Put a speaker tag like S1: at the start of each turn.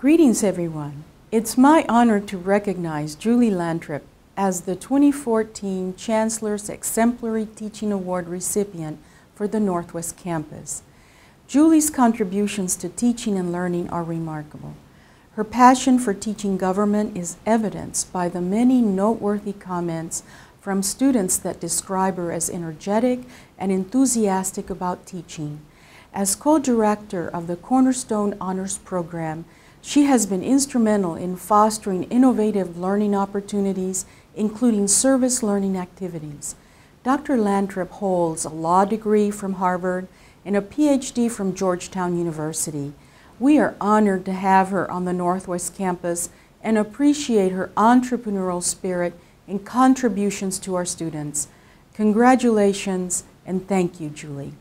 S1: Greetings, everyone. It's my honor to recognize Julie Lantrip as the 2014 Chancellor's Exemplary Teaching Award recipient for the Northwest Campus. Julie's contributions to teaching and learning are remarkable. Her passion for teaching government is evidenced by the many noteworthy comments from students that describe her as energetic and enthusiastic about teaching. As co-director of the Cornerstone Honors Program, she has been instrumental in fostering innovative learning opportunities, including service learning activities. Dr. Lantrip holds a law degree from Harvard and a PhD from Georgetown University. We are honored to have her on the Northwest Campus and appreciate her entrepreneurial spirit and contributions to our students. Congratulations and thank you, Julie.